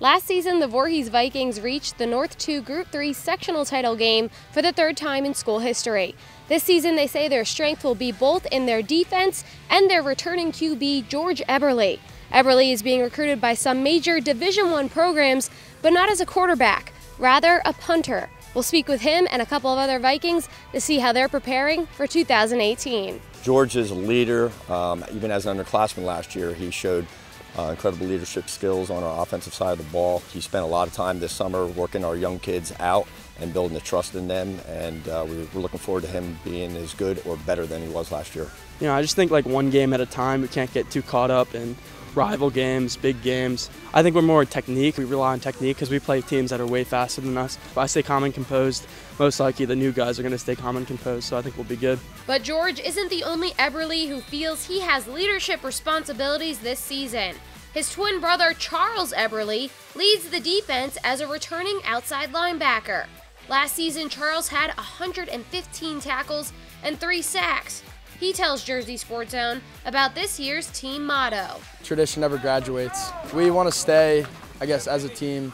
Last season, the Voorhees Vikings reached the North 2 Group 3 sectional title game for the third time in school history. This season, they say their strength will be both in their defense and their returning QB, George Eberle. Eberle is being recruited by some major Division One programs, but not as a quarterback, rather a punter. We'll speak with him and a couple of other Vikings to see how they're preparing for 2018. George is a leader. Um, even as an underclassman last year, he showed uh, incredible leadership skills on our offensive side of the ball. He spent a lot of time this summer working our young kids out and building the trust in them, and uh, we're looking forward to him being as good or better than he was last year. You know, I just think like one game at a time. We can't get too caught up in rival games, big games. I think we're more technique. We rely on technique because we play teams that are way faster than us. If I stay calm and composed, most likely the new guys are going to stay calm and composed, so I think we'll be good. But George isn't the only Eberle who feels he has leadership responsibilities this season. His twin brother, Charles Eberle, leads the defense as a returning outside linebacker. Last season, Charles had 115 tackles and three sacks. He tells Jersey Sports Zone about this year's team motto. Tradition never graduates. We want to stay, I guess, as a team,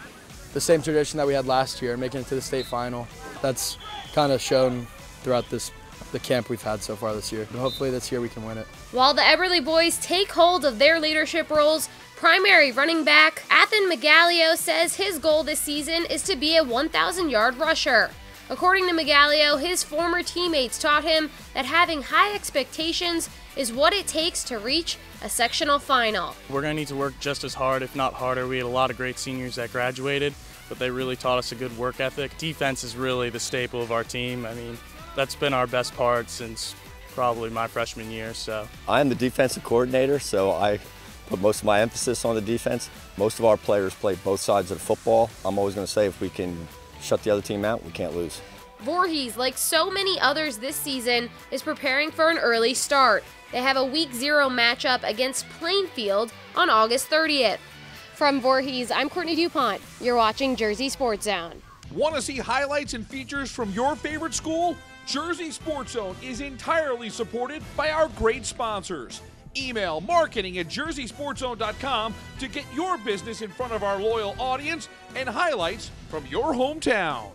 the same tradition that we had last year, making it to the state final. That's kind of shown throughout this the camp we've had so far this year. And hopefully this year we can win it. While the Eberle boys take hold of their leadership roles, primary running back Athan Magalio says his goal this season is to be a 1,000 yard rusher. According to Magalio, his former teammates taught him that having high expectations is what it takes to reach a sectional final. We're going to need to work just as hard, if not harder. We had a lot of great seniors that graduated, but they really taught us a good work ethic. Defense is really the staple of our team. I mean, that's been our best part since probably my freshman year. So I am the defensive coordinator, so I put most of my emphasis on the defense. Most of our players play both sides of the football. I'm always going to say if we can shut the other team out, we can't lose. Voorhees, like so many others this season, is preparing for an early start. They have a week zero matchup against Plainfield on August 30th. From Voorhees, I'm Courtney DuPont. You're watching Jersey Sports Zone. Want to see highlights and features from your favorite school? Jersey Sports Zone is entirely supported by our great sponsors. Email marketing at jerseysportszone.com to get your business in front of our loyal audience and highlights from your hometown.